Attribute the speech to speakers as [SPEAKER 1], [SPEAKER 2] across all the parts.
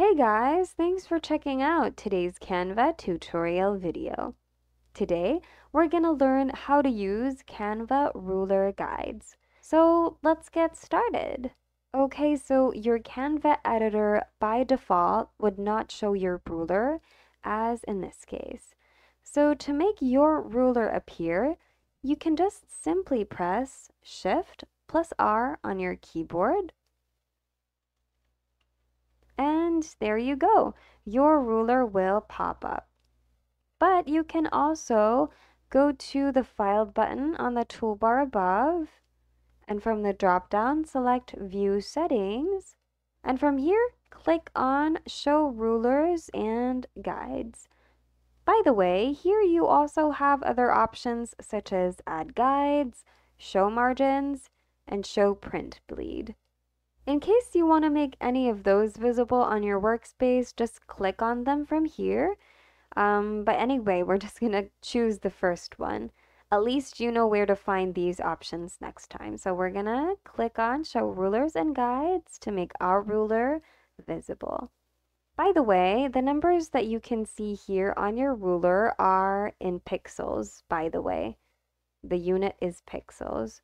[SPEAKER 1] Hey guys, thanks for checking out today's Canva tutorial video. Today, we're going to learn how to use Canva ruler guides. So let's get started. Okay, so your Canva editor by default would not show your ruler, as in this case. So to make your ruler appear, you can just simply press Shift plus R on your keyboard. And there you go. Your ruler will pop up. But you can also go to the File button on the toolbar above, and from the drop-down, select View Settings, and from here, click on Show Rulers and Guides. By the way, here you also have other options such as Add Guides, Show Margins, and Show Print Bleed. In case you want to make any of those visible on your workspace, just click on them from here. Um, but anyway, we're just going to choose the first one. At least you know where to find these options next time. So we're going to click on Show Rulers and Guides to make our ruler visible. By the way, the numbers that you can see here on your ruler are in pixels, by the way. The unit is pixels.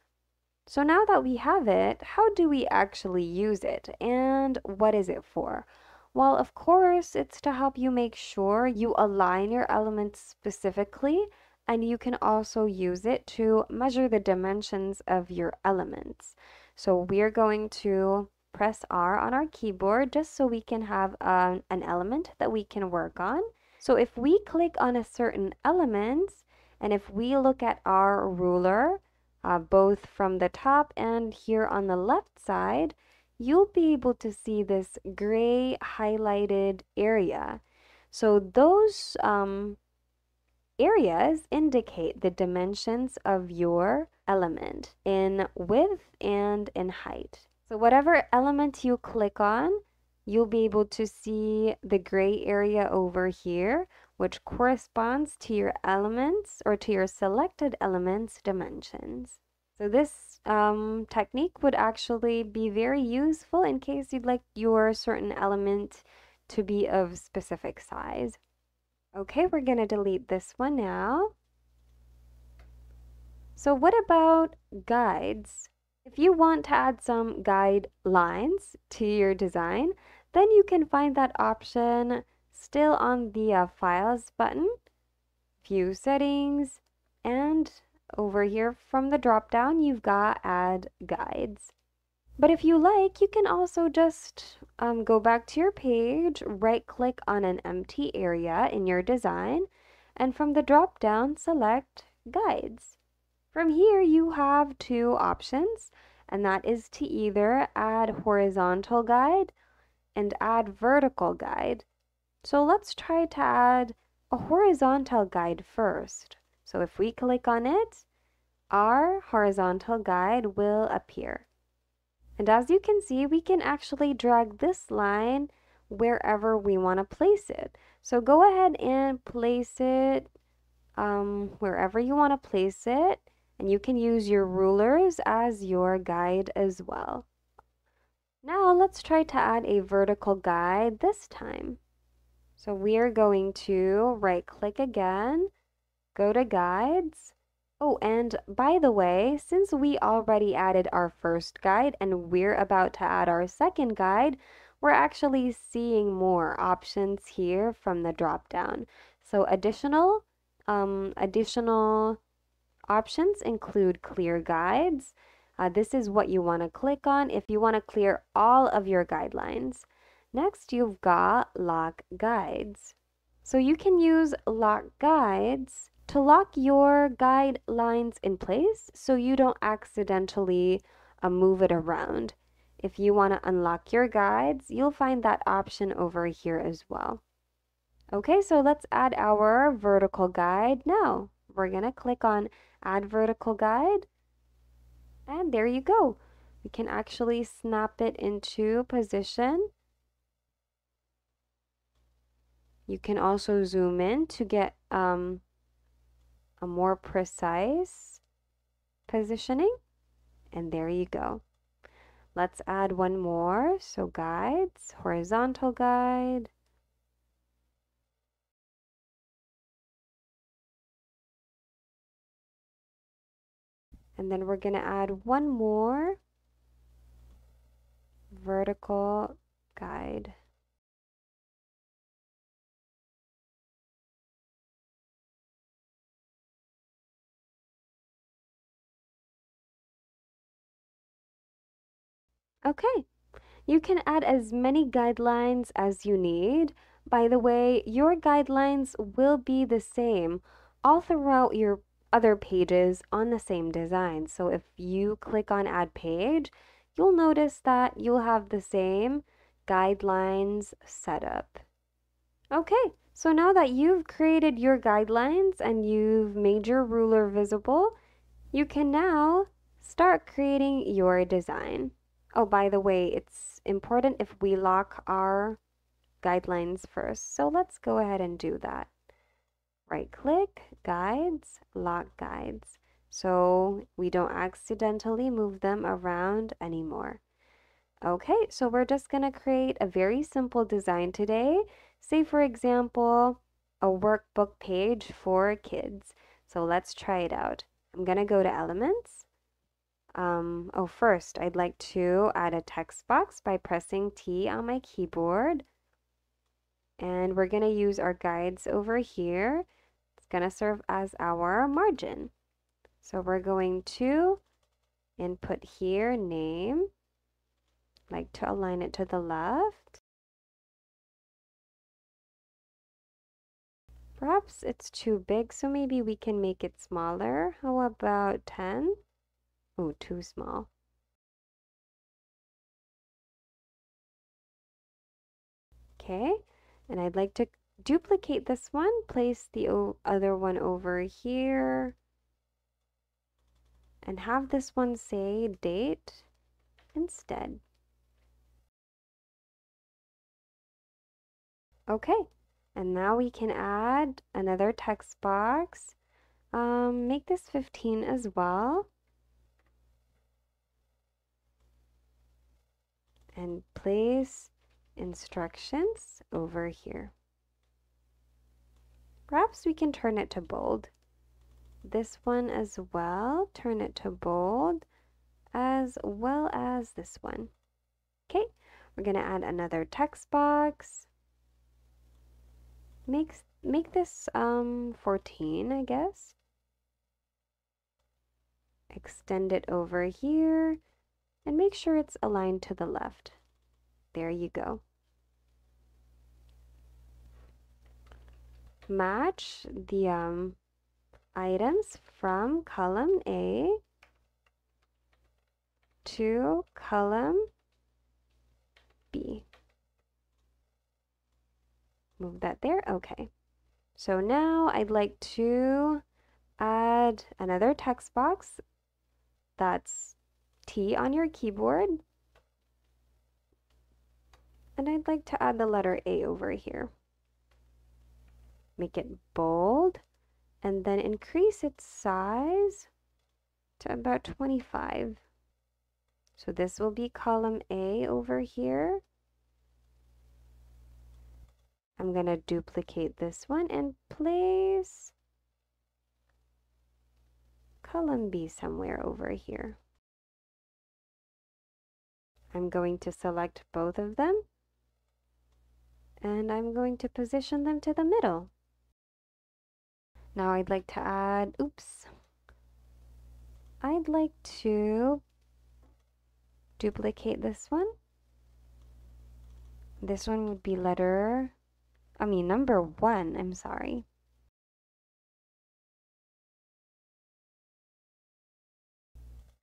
[SPEAKER 1] So now that we have it, how do we actually use it and what is it for? Well, of course, it's to help you make sure you align your elements specifically and you can also use it to measure the dimensions of your elements. So we're going to press R on our keyboard just so we can have um, an element that we can work on. So if we click on a certain element, and if we look at our ruler, uh, both from the top and here on the left side, you'll be able to see this gray highlighted area. So those um, areas indicate the dimensions of your element in width and in height. So whatever element you click on, you'll be able to see the gray area over here, which corresponds to your elements or to your selected elements dimensions. So this um, technique would actually be very useful in case you'd like your certain element to be of specific size. Okay, we're going to delete this one now. So what about guides? If you want to add some guidelines to your design, then you can find that option still on the uh, Files button, View Settings, and over here from the drop-down, you've got Add Guides. But if you like, you can also just um, go back to your page, right-click on an empty area in your design, and from the drop-down, select Guides. From here, you have two options, and that is to either add horizontal guide and add vertical guide. So let's try to add a horizontal guide first. So if we click on it, our horizontal guide will appear. And as you can see, we can actually drag this line wherever we want to place it. So go ahead and place it um, wherever you want to place it. And you can use your rulers as your guide as well. Now let's try to add a vertical guide this time. So we are going to right click again, go to guides. Oh, and by the way, since we already added our first guide and we're about to add our second guide, we're actually seeing more options here from the drop down. So additional, um, additional Options include clear guides. Uh, this is what you want to click on if you want to clear all of your guidelines. Next, you've got lock guides. So you can use lock guides to lock your guidelines in place so you don't accidentally uh, move it around. If you want to unlock your guides, you'll find that option over here as well. Okay, so let's add our vertical guide now. We're going to click on add vertical guide. And there you go. We can actually snap it into position. You can also zoom in to get um, a more precise positioning. And there you go. Let's add one more. So guides, horizontal guide. And then we're going to add one more vertical guide. Okay, you can add as many guidelines as you need. By the way, your guidelines will be the same all throughout your other pages on the same design. So if you click on add page, you'll notice that you'll have the same guidelines setup. Okay, so now that you've created your guidelines and you've made your ruler visible, you can now start creating your design. Oh, by the way, it's important if we lock our guidelines first. So let's go ahead and do that. Right click, guides, lock guides. So we don't accidentally move them around anymore. Okay, so we're just going to create a very simple design today. Say, for example, a workbook page for kids. So let's try it out. I'm going to go to Elements, um, oh, first, I'd like to add a text box by pressing T on my keyboard. And we're going to use our guides over here. It's going to serve as our margin. So we're going to input here name. like to align it to the left. Perhaps it's too big, so maybe we can make it smaller. How about 10? Oh, too small. Okay, and I'd like to duplicate this one, place the other one over here, and have this one say date instead. Okay, and now we can add another text box. Um, make this 15 as well. And place instructions over here. Perhaps we can turn it to bold. This one as well, turn it to bold, as well as this one. Okay, we're to add another text box. Make, make this um, 14, I guess. Extend it over here and make sure it's aligned to the left. There you go. Match the um, items from column A to column B. Move that there, okay. So now I'd like to add another text box that's T on your keyboard. And I'd like to add the letter A over here. Make it bold and then increase its size to about 25. So this will be column A over here. I'm going to duplicate this one and place column B somewhere over here. I'm going to select both of them and I'm going to position them to the middle. Now I'd like to add, oops, I'd like to duplicate this one. This one would be letter, I mean number one, I'm sorry.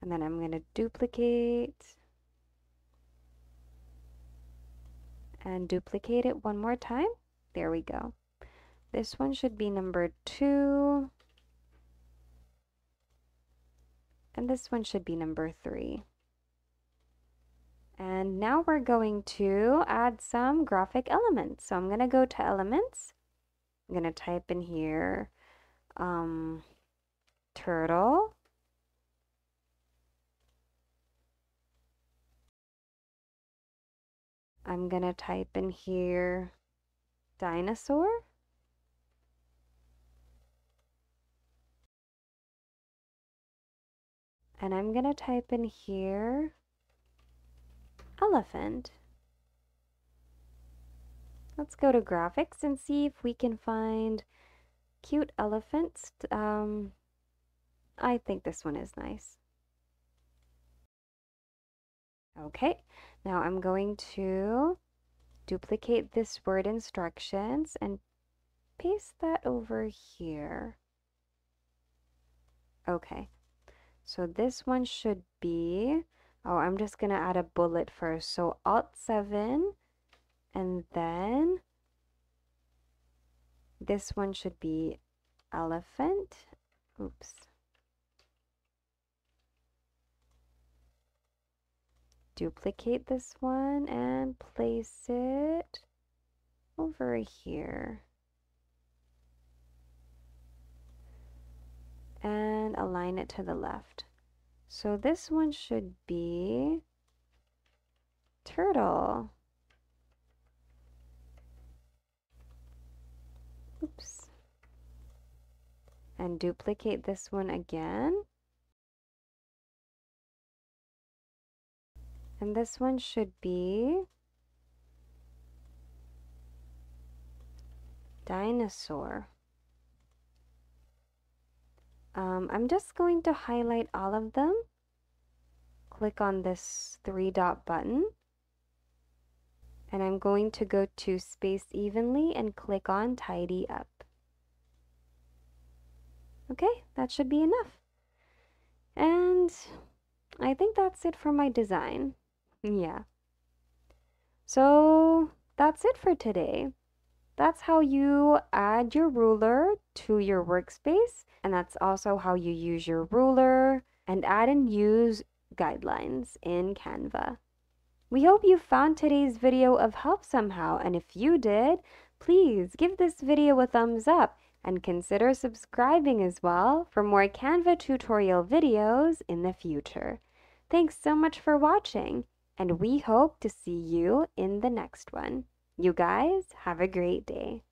[SPEAKER 1] And then I'm going to duplicate and duplicate it one more time. There we go. This one should be number two. And this one should be number three. And now we're going to add some graphic elements. So I'm going to go to elements. I'm going to type in here um, turtle I'm going to type in here dinosaur. And I'm going to type in here elephant. Let's go to graphics and see if we can find cute elephants. Um, I think this one is nice. Okay, now I'm going to duplicate this word instructions and paste that over here. Okay, so this one should be, oh, I'm just going to add a bullet first. So Alt 7 and then this one should be elephant. Oops. Duplicate this one and place it over here. And align it to the left. So this one should be turtle. Oops. And duplicate this one again. And this one should be dinosaur. Um, I'm just going to highlight all of them. Click on this three dot button and I'm going to go to space evenly and click on tidy up. Okay, that should be enough. And I think that's it for my design. Yeah. So that's it for today. That's how you add your ruler to your workspace. And that's also how you use your ruler and add and use guidelines in Canva. We hope you found today's video of help somehow, and if you did, please give this video a thumbs up and consider subscribing as well for more Canva tutorial videos in the future. Thanks so much for watching, and we hope to see you in the next one. You guys have a great day.